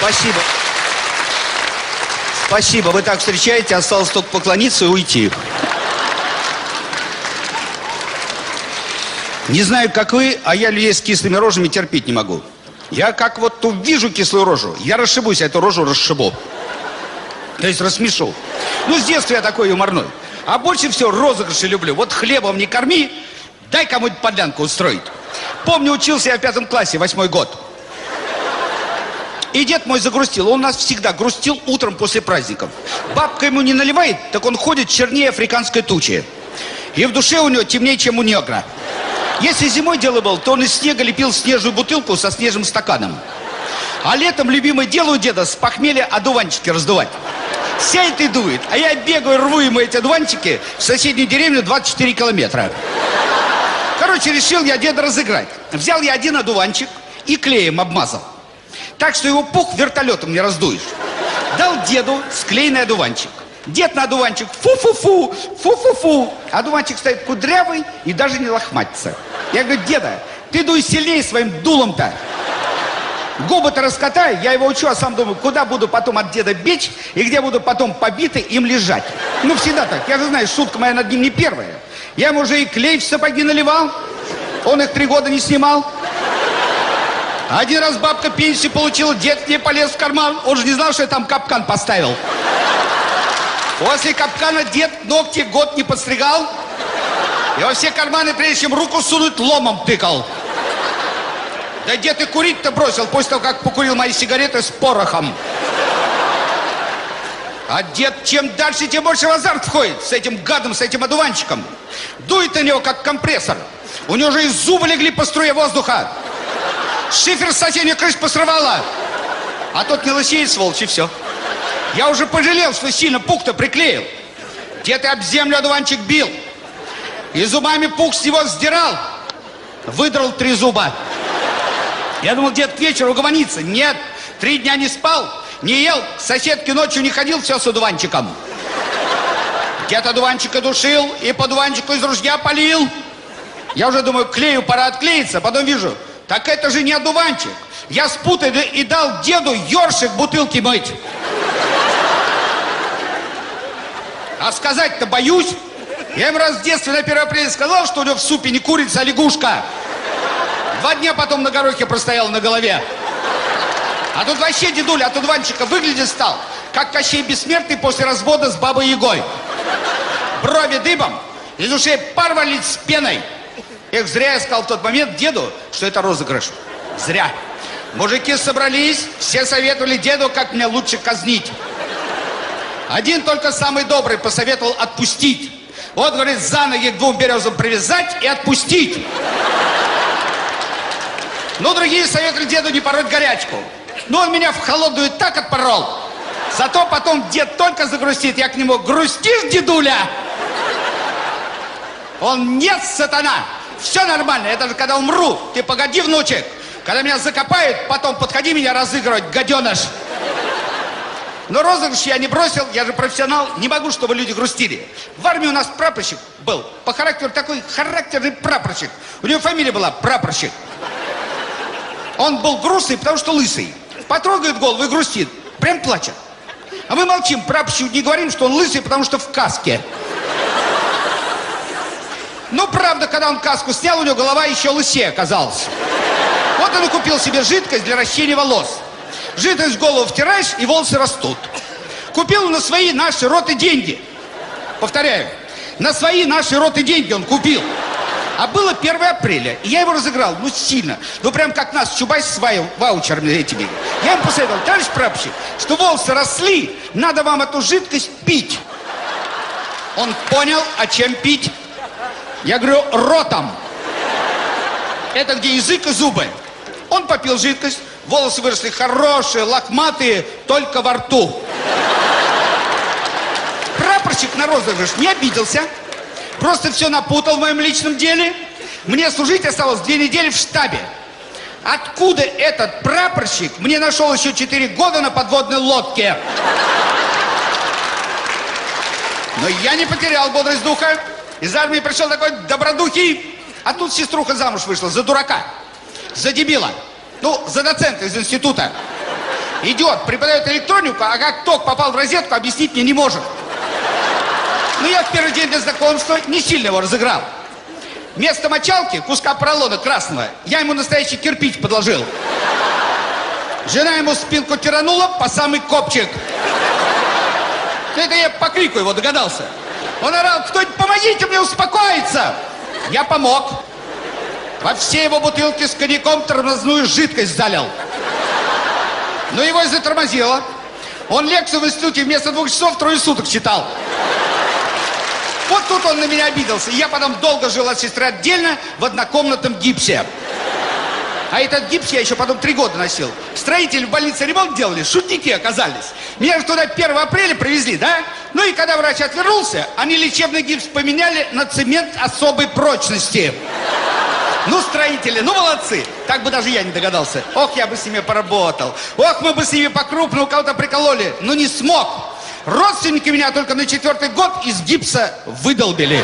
Спасибо. Спасибо, вы так встречаете, осталось только поклониться и уйти. Не знаю, как вы, а я людей с кислыми рожами терпеть не могу. Я как вот увижу кислую рожу, я расшибусь, а эту рожу расшибу. То есть рассмешу. Ну, с детства я такой юморной. А больше всего розыгрыши люблю. Вот хлебом не корми, дай кому-нибудь подлянку устроить. Помню, учился я в пятом классе, восьмой год. И дед мой загрустил. Он нас всегда грустил утром после праздников. Бабка ему не наливает, так он ходит чернее африканской тучи. И в душе у него темнее, чем у негра. Если зимой дело было, то он из снега лепил снежную бутылку со снежным стаканом. А летом любимое дело у деда с похмелья одуванчики раздувать. Сядет и дует, а я бегаю, рву ему эти одуванчики в соседнюю деревню 24 километра. Короче, решил я деда разыграть. Взял я один одуванчик и клеем обмазал. Так что его пух вертолетом не раздуешь. Дал деду склеенный одуванчик. Дед на одуванчик фу-фу-фу, фу-фу-фу. Одуванчик стоит кудрявый и даже не лохматится. Я говорю, деда, ты дуй сильнее своим дулом-то. Губы-то раскатай, я его учу, а сам думаю, куда буду потом от деда бечь и где буду потом побитый им лежать. Ну, всегда так. Я же знаю, шутка моя над ним не первая. Я ему уже и клей в сапоги наливал. Он их три года не снимал. Один раз бабка пенсию получила, дед не полез в карман. Он же не знал, что я там капкан поставил. После капкана дед ногти год не подстригал. И во все карманы, прежде чем руку сунуть, ломом тыкал. Да дед и курить-то бросил после того, как покурил мои сигареты с порохом. А дед чем дальше, тем больше в азарт входит с этим гадом, с этим одуванчиком. Дует на него, как компрессор. У него же и зубы легли по струе воздуха. Шифер с соседней крыш посрывала. А тот не лысеет, сволочь, и все. Я уже пожалел, что сильно пух-то приклеил. И об землю одуванчик бил. И зубами пух с него сдирал. Выдрал три зуба. Я думал, дед к вечеру угомонится. Нет, три дня не спал, не ел, к соседке ночью не ходил, все с одуванчиком. Дед одуванчика душил и по одуванчику из ружья полил. Я уже думаю, клею, пора отклеиться. Потом вижу, так это же не одуванчик. Я спутал и дал деду ёршик бутылки мыть. А сказать-то боюсь. Я им раз в детстве на 1 апреля сказал, что у него в супе не курица, а лягушка. Два дня потом на горохе простоял на голове. А тут вообще дедуля от одуванчика выглядит стал, как Кощей Бессмертный после развода с бабой Егой. Брови дыбом, из ушей пар валит с пеной. Эх, зря я сказал в тот момент деду, что это розыгрыш. Зря. Мужики собрались, все советовали деду, как мне лучше казнить. Один только самый добрый посоветовал отпустить. Вот, говорит, за ноги к двум березам привязать и отпустить. Ну, другие советовали деду не пороть горячку. Но он меня в холодную так отпорол. Зато потом дед только загрустит, я к нему, грустишь, дедуля? Он, нет, сатана, все нормально, это же когда умру. Ты погоди, внучек, когда меня закопают, потом подходи меня разыгрывать, гаденыш. Но розыгрыш я не бросил, я же профессионал, не могу, чтобы люди грустили. В армии у нас прапорщик был, по характеру такой характерный прапорщик. У него фамилия была прапорщик. Он был грустный, потому что лысый. Потрогает голову и грустит. Прям плачет. А мы молчим, прапорщику не говорим, что он лысый, потому что в каске. Ну, правда, когда он каску снял, у него голова еще лысее оказалась. Вот он и купил себе жидкость для ращения волос. Жидкость в голову втираешь, и волосы растут. Купил на свои наши роты деньги. Повторяю, на свои наши роты деньги он купил. А было 1 апреля, и я его разыграл, ну, сильно. Ну, прям как нас, Чубайс с вау, ваучерами этими. Я ему посоветовал, товарищ прапорщик, что волосы росли, надо вам эту жидкость пить. Он понял, а чем пить? Я говорю, ротом. Это где язык и зубы. Он попил жидкость, волосы выросли хорошие, лохматые, только во рту. Прапорщик на розыгрыш не обиделся. Просто все напутал в моем личном деле. Мне служить осталось две недели в штабе. Откуда этот прапорщик мне нашел еще четыре года на подводной лодке? Но я не потерял бодрость духа. Из армии пришел такой добродухий. А тут сеструха замуж вышла за дурака. За дебила. Ну, за доцента из института. Идет, преподает электронику, а как ток попал в розетку, объяснить мне не может. Ну, я в первый день для знакомства не сильно его разыграл. Вместо мочалки, куска поролона красного, я ему настоящий кирпич подложил. Жена ему спинку тиранула по самый копчик. Это я по крику его догадался. Он орал, кто-нибудь помогите мне успокоиться. Я помог. Во все его бутылки с коньяком тормозную жидкость залил. Но его и затормозило. Он лекцию в институте вместо двух часов трое суток читал. Вот тут он на меня обиделся. И я потом долго жил от сестры отдельно в однокомнатном гипсе. А этот гипс я еще потом три года носил. Строители в больнице ремонт делали, шутники оказались. Меня же туда 1 апреля привезли, да? Ну и когда врач отвернулся, они лечебный гипс поменяли на цемент особой прочности. Ну, строители, ну, молодцы. Так бы даже я не догадался. Ох, я бы с ними поработал. Ох, мы бы с ними по-крупному кого-то прикололи. Но не смог. Родственники меня только на четвертый год из гипса выдолбили.